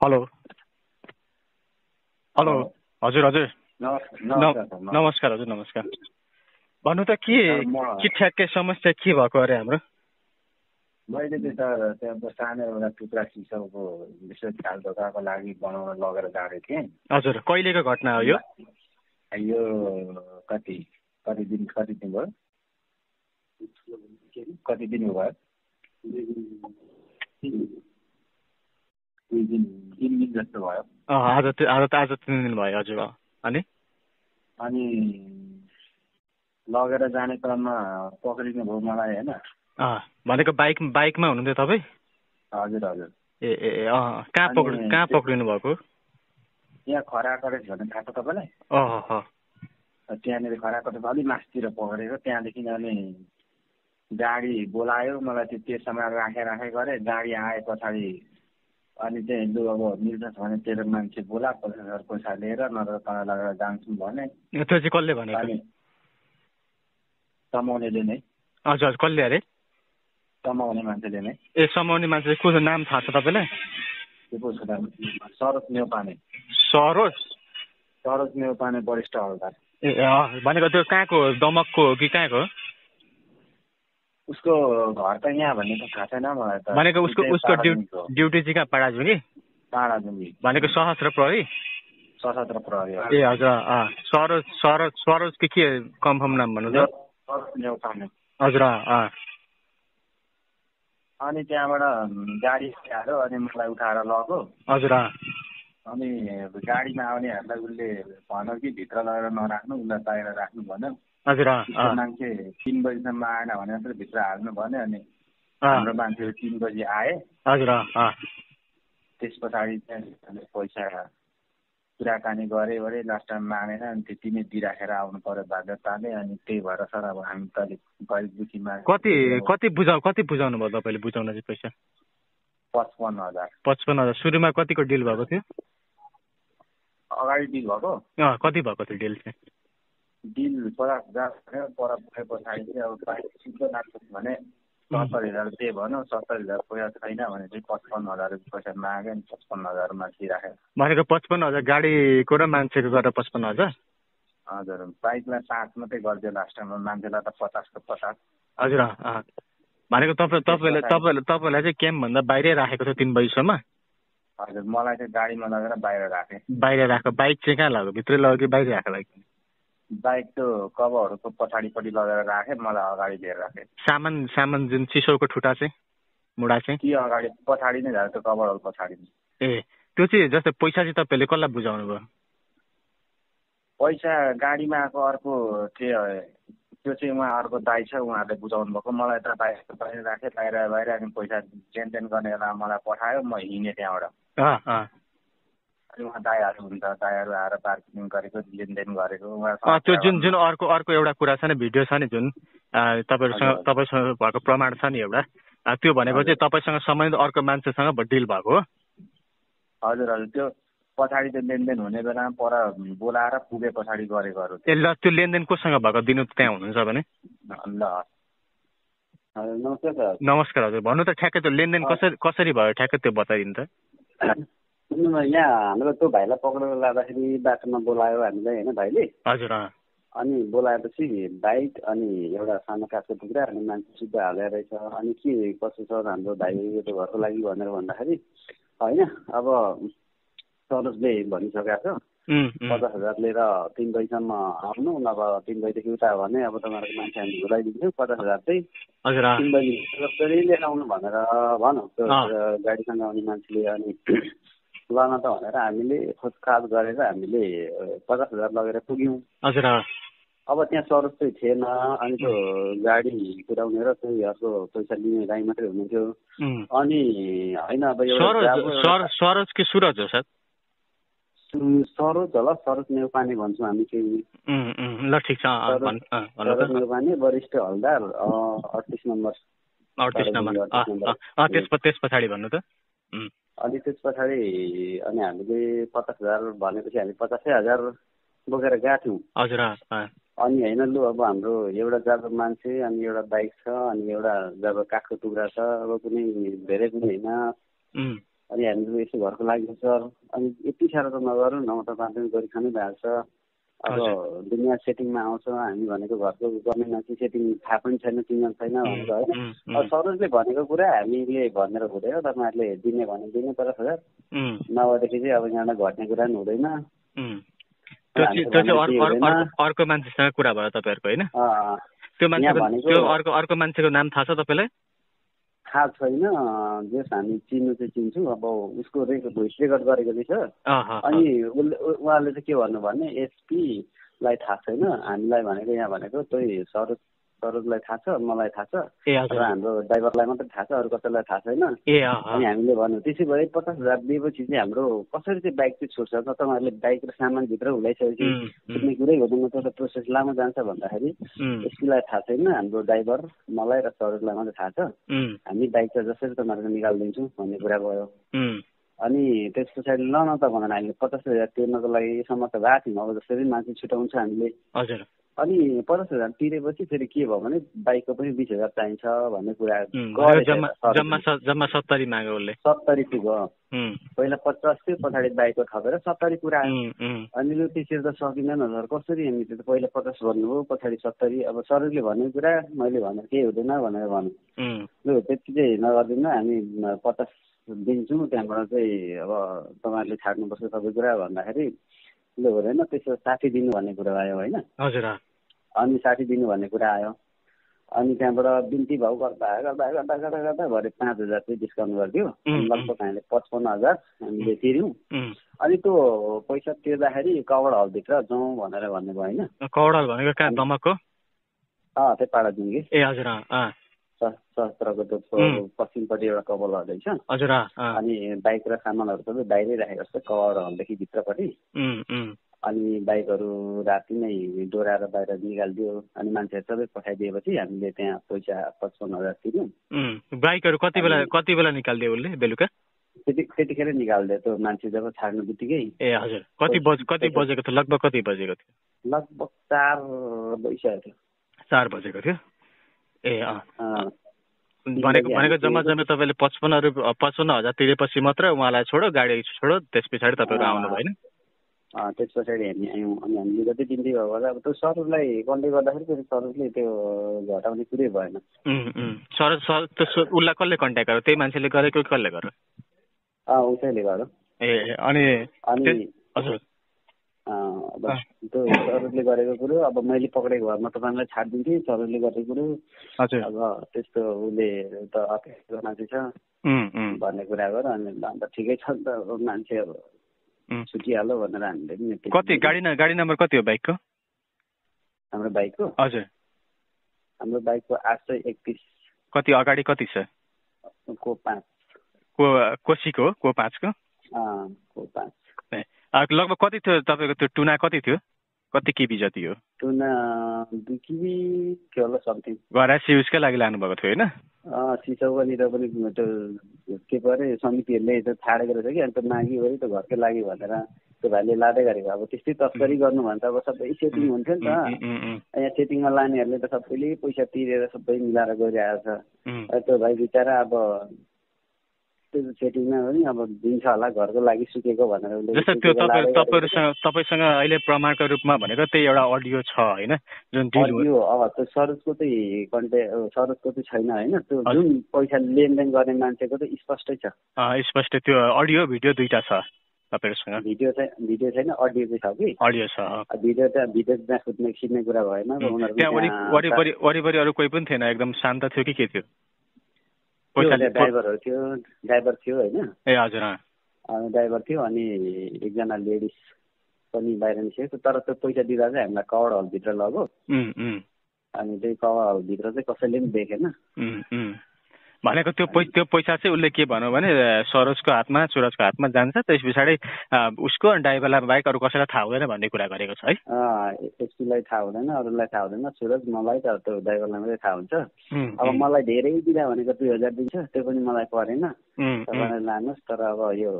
Hello hello हजुर हजुर। नमस्कार हजुर नमस्कार। भन्नु त के ठ्याक्कै समस्या के भएको अरे हाम्रो? मैले सर त्यहाँ सानो एउटा टुक्रा सिसाउको विशेष खाल ढोकाको लागि बनाउन लगेर गएको थिएँ। हजुर कहिलेको घटना हो यो? यो कति कति दिन कति दिन भयो? कति दिन भयो? दुई दिन तिन दिन जस्तो भयो आज आज त आज तिन दिन भयो हजुर। अनि? अनि लगेर जाने क्रममा पक्रिनु भयो मलाई होइन? भनेको बाइक बाइकमा हुनुहुन्थ्यो तपाईँ? हजुर हजुर। ए ए अँ कहाँ अनि पक्रिनु कहाँ पक्रिनु भएको? यहाँ खरा कलेज भन्ने थाहा छ तपाईँलाई? त्यहाँनिर खरा कलेज अलिक मासतिर पक्रेको त्यहाँदेखि अनि गाडी बोलायो मलाई त्यो त्यसमा राखेर राखेर गरेँ। गाडी आए पछाडि अनि चाहिँ लु अब मिल्छ भने तेरो मान्छे बोला हजार पैसा लिएर नत्र तँलाई लगेर जान्छौँ भने। त्यो चाहिँ कसले भनेको? अनि समाउनेले नै। हजुर हजुर कसले अरे? समाउने मान्छेले नै। ए समाउने मान्छे को नाम थाहा छ तपाईँलाई? सरोज नेउपाने। सरोज? सरोज नेउपाने वरिष्ठ हलदार। ए भनेको त्यो कहाँको? दमकको हो कि कहाँको? उसको घर त यहाँ भन्ने त थाहा छैन मलाई त। भनेको उसको उसको ड्युटी चाहिँ कहाँ पाडाजुङ कि? पाडाजुङी भनेको सशस्त्र प्रहरी? सशस्त्र प्रहरी। ए हजुर सरोज सरोज सरोज के के कन्फर्म नाम भन्नु त? हजुर अनि त्यहाँबाट गाडी ल्याएर अनि मलाई उठाएर लग्यो हजुर अनि गाडीमा आउनेहरूलाई उसले भन्यो कि भित्र लगेर नराख्नु उसलाई बाहिर राख्नु भन्यो। हजुर मान्छे तिन बजीसम्म आएन भने मात्रै भित्र हाल्नु भन्यो अनि हाम्रो मान्छेहरू तिन बजी आए। हजुर त्यस पछाडि चाहिँ पैसा कुराकानी गरे गरे लास्ट टाइम मानेन अनि त्यति नै दिइराखेर आउनु पर्यो बाध्यताले अनि त्यही भएर सर अब हामी त अलिक गरिब दुखी मान्छे कति कति बुझाउ कति बुझाउनु भयो तपाईँले बुझाउन चाहिँ पैसा? पचपन्न हजार। पचपन्न हजार। सुरुमा कतिको डिल भएको थियो? अगाडि दिल भएको? कति भएको थियो डिल चाहिँ? डिल पचास हजार भन्यो पर पुगे पछाडि चाहिँ अब बाइक सिधो लाग्छ भने सत्तर हजार दे भन्यो सत्तर हजार पैसा छैन भने चाहिँ पचपन्न हजार पैसा माग्यो नि पचपन्न हजारमा दिइराखेर भनेको पचपन्न हजार गाडीको र मान्छेको गरेर पचपन्न हजार? हजुर बाइकलाई पाँच मात्रै गरिदियो लास्ट टाइममा मान्छेलाई त पचासको पचास। हजुर भनेको तपाईँ तपाईँले तपाईँले तपाईँलाई चाहिँ क्याम्पभन्दा बाहिरै राखेको थियो तिन बजीसम्म हजुर मलाई चाहिँ गाडीमा लगेर बाहिर राखेँ। बाहिर राखेको बाइक चाहिँ कहाँ लाग्यो? भित्रै लग्यो कि बाहिर राखेको बाइक त्यो कभरहरूको पछाडिपट्टि लगेर राखेँ मलाई अगाडि लिएर राखेँ। सामान सामान जुन चिसोको ठुटा चाहिँ मुढा चाहिँ? कि अगाडि पछाडि नै झाऱ्यो त्यो कभरहरू पछाडि नै। ए त्यो चाहिँ जस्तै पैसा चाहिँ तपाईँले कसलाई बुझाउनु भयो? पैसा गाडीमा आएको अर्को त्यो चाहिँ उहाँ अर्को दाइ छ उहाँहरूले बुझाउनु भएको। मलाई त बाहिर बाहिर राखेँ बाहिर बाहिर पैसा लेनदेन गर्ने बेला मलाई पठायो म हिँडेँ त्यहाँबाट। अनि उहाँ दाईहरू हुन्छ दाईहरू आएर पार्किङ गरेको लेनदेन गरेको उहाँसँग त्यो जुन जुन अर्को अर्को एउटा कुरा छ नि भिडियो छ नि जुन तपाईँहरूसँग। तपाईँसँग भएको प्रमाण छ नि एउटा त्यो भनेको चाहिँ तपाईँसँग सम्बन्धित अर्को मान्छेसँग डिल भएको हो। हजुर हजुर। त्यो पछाडि त्यो लेनदेन हुने बेलामा पर बोलाएर पुगे पछाडि गरेकोहरू ए ल त्यो लेनदेन कोसँग भएको? दिनु त्यहाँ हुनुहुन्छ भने। ल नमस्कार हजुर। भन्नु त ठ्याक्कै त्यो लेनदेन कसरी कसरी भयो? ठ्याक्कै त्यो बताइदिनु त। सुन्नु न यहाँ हाम्रो त्यो भाइलाई पक्रेर लाँदाखेरि बाटोमा बोलायो हामीलाई होइन भाइले? हजुर अनि बोलाएपछि बाइक अनि एउटा सानो काठको टुक्रा अनि मान्छे सिधै हालेर रहेछ। अनि के कसो छ हाम्रो भाइ यो त घरको लागि भनेर भन्दाखेरि होइन अब सरोजले भनिसकेको छ। पचास हजार लिएर तिन बजीसम्म आउनु नभए तिन बजीदेखि उता हो भने अब तपाईँहरूको मान्छे हामी घुराइदिन्छौँ पचास हजार चाहिँ तिन बजी जसरी लिएर आउनु भनेर भनौँ। गाडीसँग आउने मान्छेले अनि ल न त भनेर हामीले खोजखाज गरेर हामीले पचास हजार लगेर पुग्यौँ। हजुर अब त्यहाँ सरोज चाहिँ थिएन अनि त्यो गाडी कुदाउने र त्यो अर्को पैसा लिने दाइ मात्रै हुनुहुन्थ्यो। अनि होइन अब एउटा सरोज कि सुरज हो सर सरोज होला सरोज नेउपाने भन्छौँ हामी उम्, ल ठिक छ सरोज नेउपाने वरिष्ठ हलदार अडतिस नम्बर। अडतिस नम्बर त्यस पछाडि भन्नु त। अनि त्यस पछाडि अनि हामीले पचास हजार भनेपछि हामी पचासै हजार बोकेर गएको थियौँ। हजुर अनि होइन लु अब हाम्रो एउटा जब मान्छे अनि एउटा बाइक छ अनि एउटा जब काठको टुक्रा छ अब कुनै धेरै पनि होइन। अनि हामीले यसो घरको लागि सर अनि यति साह्रो त नगरौँ न त पाँच गरी खानै भएको छ अब दुनियाँ सेटिङमा आउँछ हामी भनेको घरको गर्ने मान्छे सेटिङ थाहा पनि छैन चिन्न छैन भनेर होइन। अब सरोजले भनेको कुरा हामीले भनेर हुँदैन तपाईँहरूले दिने भने दिने पचास हजार नभएदेखि चाहिँ अब यहाँबाट घट्ने कुरा पनि हुँदैन। अर्को मान्छेसँग कुरा भयो तपाईँहरूको होइन? त्यो मान्छेको अर्को अर्को मान्छेको नाम थाहा छ तपाईँलाई? थाहा छैन जस हामी चिन्नु चाहिँ चिन्छौँ। अब उसको रेकर्ड भोइस रेकर्ड गरेको चाहिँ छ अनि उसले उहाँले चाहिँ के भन्नु भने एसपीलाई थाहा छैन। हामीलाई भनेको यहाँ भनेको त्यही सरोज सरोजलाई थाहा छ मलाई थाहा छ। र हाम्रो ड्राइभरलाई मात्रै थाहा छ अरू कसैलाई थाहा छैन। अनि हामीले भन्यौँ त्यसै भए पचास हजार दिएपछि चाहिँ हाम्रो कसरी चाहिँ बाइक चाहिँ छुट्छ त तपाईँहरूले बाइक र सामानभित्र हुलाइसकेपछि उम्, छुट्ने कुरै हुँदैन त प्रोसेस लामो जान्छ भन्दाखेरि एसपीलाई थाहा छैन हाम्रो ड्राइभर मलाई र सरोजलाई मात्रै थाहा छ। हामी बाइक चाहिँ जसरी तपाईँहरूको निकालिदिन्छौँ भन्ने कुरा भयो। अनि त्यस पछाडि ल न त भनेर हामीले पचास हजार तिर्नको लागि सम्मत भएको थियौँ अब जसरी मान्छे छुट्याउँछ हामीले। हजुर। अनि पचास हजार तिरेपछि फेरि के भयो भने बाइकको पनि बिस हजार चाहिन्छ भन्ने कुरा जम्मा सत्तरी माग्यो उसले। सत्तरी पुग्यो। पहिला पचास थियो पछाडि बाइकको थपेर सत्तरी कुरा अनि लु त्यसरी त सकिँदैन सर कसरी हामी त्यो त पहिला पचास भन्नुभयो पछाडि सत्तरी। अब सरले भनेको कुरा मैले भनेर केही हुँदैन भनेर भन्नु उम्, लु त्यति चाहिँ नगरिदिनु हामी पचास दिन्छौँ त्यहाँबाट चाहिँ अब तपाईँहरूले छाड्नुपर्छ सबै कुरा भन्दाखेरि। लु हुँदैन त्यसो साठी दिनु भन्ने कुरा आयो होइन? हजुर अनि साठी दिनु भन्ने कुरा आयो। अनि त्यहाँबाट बिन्ती भाउ गर्दा गर्दा गर्दा गर्दा गर्दा भरे पाँच हजार चाहिँ डिस्काउन्ट गरिदियो। लगभग हामीले पचपन्न हजार हामीले तिर्यौँ अनि त्यो पैसा तिर्दाखेरि कभर हलभित्र जाउँ भनेर भन्नुभयो होइन। कौडल भनेको कहाँ दमकको अँ त्यही पाडा दिउँ कि ए हजुर सहस्त्रको त्यो. पश्चिमपट्टि एउटा कभर हल रहेछ। हजुर अनि बाइक र सामानहरू सबै बाहिरै राखेको छ कभर हलदेखि भित्रपट्टि। अनि बाइकहरू राति नै डोराएर बाहिर निकालिदियो अनि मान्छेहरू सबै पठाइदिएपछि हामीले त्यहाँ पैसा पचपन्न हजार तिर्यौँ। बाइकहरू कति बेला कति बेला निकालिदियो उसले बेलुका? त्यति त्यतिखेरै निकालिदियो त्यो मान्छे जब छाड्नु बित्तिकै। ए हजुर। कति बज कति बजेको थियो? लगभग कति बजेको थियो? लगभग चार भइसकेको थियो। चार बजेको थियो? ए अँ। भनेको भनेको जम्मा जम्मा तपाईँले पचपन्न रुपियाँ पचपन्न हजार तिरेपछि मात्र उहाँलाई छोडो गाडी छोडो त्यस पछाडि तपाईँहरू। आउनु भएन त्यस पछाडि हामी आयौँ अनि हामीले जति दिन्दै भयो होला अब त्यो सरोजलाई कन्ट्याक्ट गर्दाखेरि फेरि सरोजले त्यो घटाउने कुरै भएन। सर सर उसलाई कसले कन्ट्याक्ट गर्यो? त्यही मान्छेले गरेको कसले गर्यो? अँ उसैले गर्यो। ए अनि अनि अब। त्यो सरोजले गरेको कुरो अब मैले पक्रेको घरमा तपाईँलाई छाडिदिन्थेँ सरोजले गरेको कुरो। अब त्यस्तो उसले त अपेक्षा मान्छे छ भन्ने कुरा गर्यो अनि अन्त ठिकै छ नि त मान्छे अब छुटिहाल्यो भनेर हामीले पनि कति? गाडी गाडी नम्बर कति हो बाइकको? हाम्रो बाइकको? हजुर। हाम्रो बाइकको आठ सय एकतिस। कति अगाडि कति छ? को पाँच। को कोसीको को पाँचको? को पाँच। लगभग कति थियो तपाईँको त्यो टुना कति थियो? कति केबी जति हो? टुना दुई किबी थियो होला समथिङ घर लागि लानुभएको थियो होइन? सिसौनीर पनि त्यो के पो अरे समितिहरूले छाडेको रहेछ कि अन्त माग्यो अरे त्यो घरकै लागि भनेर त्यो भाइले लाँदै गरेको। अब त्यस्तै तस्करी गर्नु भने त अब सबै सेटिङ हुन्थ्यो नि त। यहाँ सेटिङमा लानेहरूले त सबैले पैसा तिरेर सबै मिलाएर गइरहेको छ। त्यो भाइ बिचरा अब त्यो सेटिङमा पनि अब दिन्छ होला घरको लागि सुकेको भनेर जस्तो त्यो तपाईँ तपाईँहरूसँग तपाईँसँग अहिले प्रमाणको रूपमा भनेको त्यही एउटा अडियो छ होइन? जुन अडियो अब त्यो सरोजको चाहिँ कन्टे सरोजको चाहिँ छैन होइन? त्यो। जुन पैसा लेनदेन गर्ने मान्छेको चाहिँ स्पष्टै छ। स्पष्ट त्यो अडियो भिडियो दुइटा छ तपाईँहरूसँग। भिडियो चाहिँ भिडियो छैन अडियो चाहिँ छ कि? अडियो छ भिडियो त भिडियो त्यहाँ सुत्ने खिच्ने कुरा भएन त्यहाँ वरि वरिपरि वरिपरि अरू कोही पनि थिएन एकदम शान्त थियो कि के थियो? ड्राइभरहरू थियो ड्राइभर थियो होइन। ए हजुर ड्राइभर थियो अनि एकजना लेडिज पनि बाहिर निस्केको तर त्यो पैसा दिँदा चाहिँ हामीलाई कवर हलभित्र लग्यो अनि त्यही कवर हलभित्र चाहिँ कसैले पनि देखेन। भनेको त्यो पै त्यो पैसा चाहिँ उसले के भन्यो भने सरोजको हातमा सुरजको हातमा जान्छ। त्यस पछाडि उसको ड्राइभरलाई बाहेक अरू कसैलाई थाहा हुँदैन भन्ने कुरा गरेको छ है। एसपीलाई थाहा हुँदैन अरूलाई थाहा हुँदैन। सुरज मलाई त त्यो ड्राइभरलाई मात्रै थाहा हुन्छ। अब मलाई धेरै दिँदा भनेको दुई हजार दिन्छ त्यो पनि मलाई परेन। उम्, उम्। तपाईँले लानुहोस् तर अब यो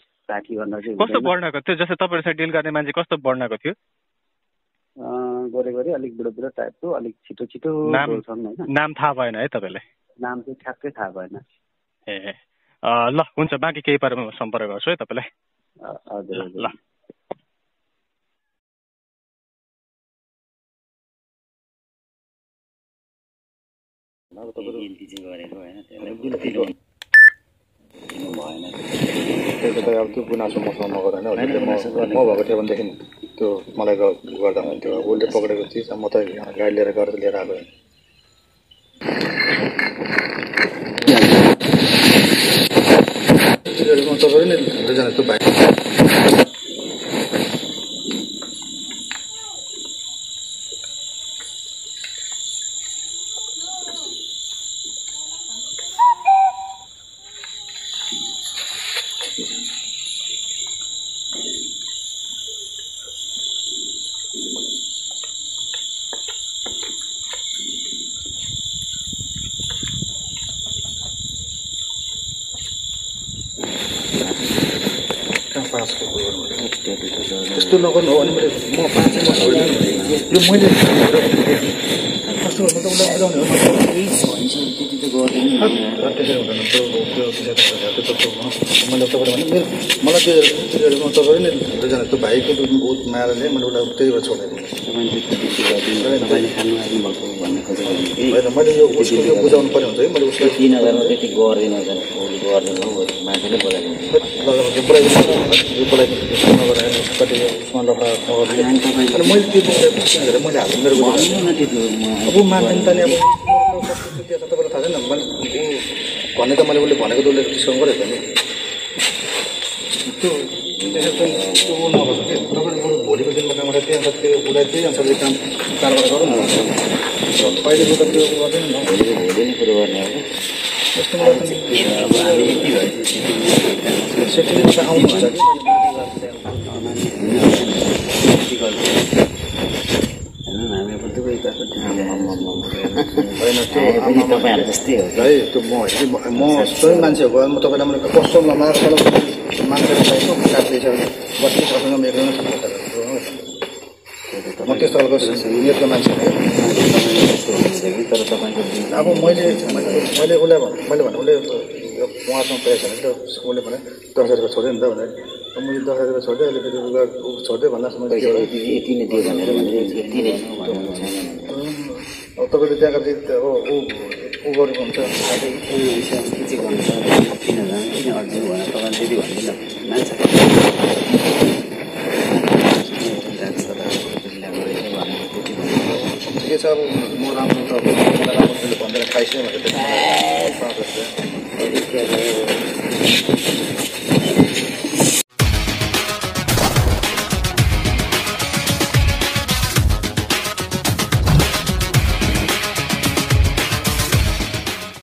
साठी भन्दा चाहिँ कस्तो। बढ्नको त्यो जस्तो तपाईँहरूसँग डिल गर्ने मान्छे कस्तो बढ्नको थियो? गोरे गोरे अलिक बुढो बुढो टाइपको अलिक छिटो छिटो नाम थाहा भएन है तपाईँलाई। नाम चाहिँ ठ्याक्कै थाहा भएन। ए अँ, ल हुन्छ बाँकी केही पारेमा सम्पर्क गर्छु है तपाईँलाई। हजुर हजुर। ल। अब त्यो गुनासो मसँग नगर होइन त्यो म म भएको थियो भनेदेखि त्यो मलाई ग- गर्दा हुन्थ्यो। उसले पक्रेको चिज म त गाडी लिएर गरेर लिएर आएको होइन सिलगढीमा तपाईँ नै दुईजना जस्तो भाइ कहाँ पासको कुरो गर्नु त्यस्तो नगर्नु हो मैले म पाँचै यो मैले कस्तो त उसलाई त्यो त्यो त्यो त्यो त्यो मैले तपाईँले भने मेरो मलाई त्यो सिलगढीमा तपाईँ नै दुईजना त्यो भाइको बहुत मैले उसलाई त्यही भएर होइन मैले यो बुझाउनु हुन्छ मैले तिन हजारमा त्यति गर्दिनँ हौ मान्छेले बोलाइदिनु अनि मैले मैले अब मान्दैन त तपाईँलाई थाहा छैन मैले त मैले उसले भनेको त उसले डिस्काउन्ट गरेको नि त्यो भोलिको दिनमा काम त्यही अनुसार त्यो अनुसारले काम कारबार गरौँ न त त्यो गर्दैन नि भोलि भोलि नै कुरो गर्ने हो यस्तो मलाई भएपछि सेफ्टी त आउनुहुन्छ कि तपाईँहरू जस्तै हो है त्यो म म- स्वयं मान्छे हो म तपाईँलाई मैले कस्तो मार्छ मान्छेको चाहिएको काट्दैछ बत्तिस वर्षमा मेरो म त्यस्तो खालको नियतको मान्छे हो तर तपाईँको दिन अब मैले मैले उसलाई भने मैले भने उसले उहाँसँग पैसा भने त उसले भने दस हजार रुपियाँ छोड्यो नि त भनेर। अब मैले दस हजार रुपियाँ छोडिदिएँ अहिले फेरि उसलाई ऊ के यति नै दियो भनेर भने यति नै भन्नु छैन। अब तपाईँले त्यहाँ गएर अब ऊ ऊ गरेको हुन्छ के चाहिँ गर्नु छ किन तपाईँले त्यति भन्दैन। मान्छे। ठिकै छ अब म राम्रो त अब मलाई राम्रो त्यसले भन्दैन खाइसक्यो